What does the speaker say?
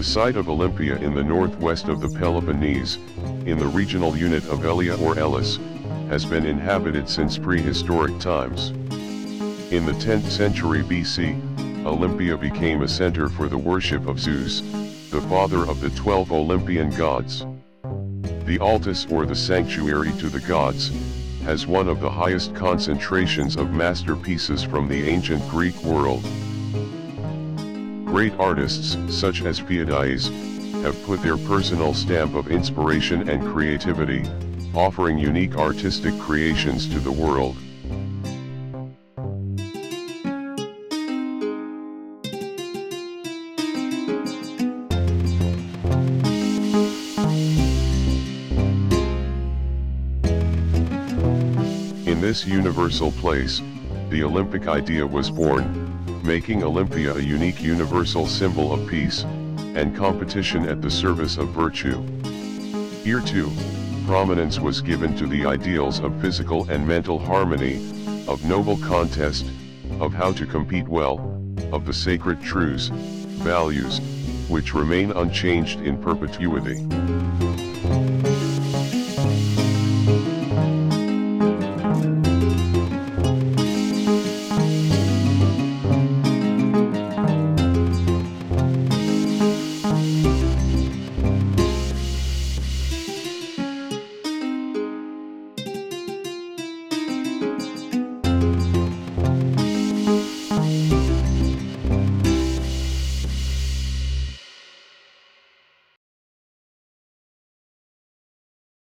The site of Olympia in the northwest of the Peloponnese, in the regional unit of Elia or Elis, has been inhabited since prehistoric times. In the 10th century BC, Olympia became a center for the worship of Zeus, the father of the twelve Olympian gods. The altar or the sanctuary to the gods, has one of the highest concentrations of masterpieces from the ancient Greek world. Great artists, such as Phidias, have put their personal stamp of inspiration and creativity, offering unique artistic creations to the world. In this universal place, the Olympic idea was born, making Olympia a unique universal symbol of peace, and competition at the service of virtue. Here too, prominence was given to the ideals of physical and mental harmony, of noble contest, of how to compete well, of the sacred truths, values, which remain unchanged in perpetuity.